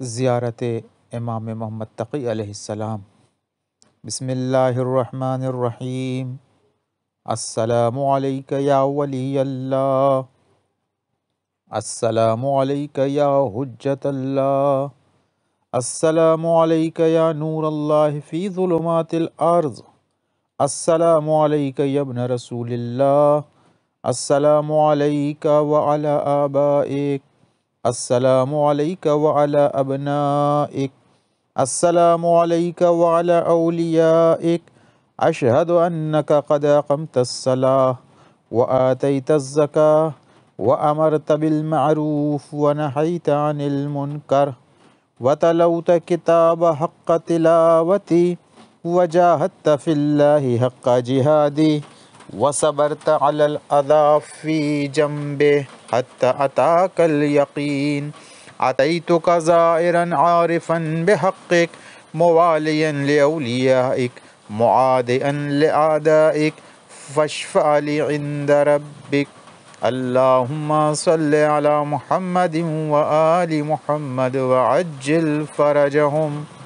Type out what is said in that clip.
زیارت امام محمد تقی علیہ السلام۔ بسم اللہ الرحمن الرحیم۔ السلام علیک یا ولی اللہ۔ السلام علیک یا حجت اللہ۔ السلام علیک یا نور اللہ فی ظلمات الارض۔ السلام علیک یا ابن رسول اللہ۔ السلام علیک وعلا آبائک۔ السلام عليك وعلى أبنائك. السلام عليك وعلى أوليائك. أشهد أنك قد أقمت الصلاة وآتيت الزكاة وأمرت بالمعروف ونحيت عن المنكر وتلوت كتاب حق تلاوتي وجاهدت في الله حق جهادي وصبرت على الأذى في جنبه. حتى أتاك اليقين. أتيتك زائرا عارفا بحقك مواليا لأوليائك معادئا لأعدائك. فاشفع لي عند ربك. اللهم صل على محمد وآل محمد وعجل فرجهم.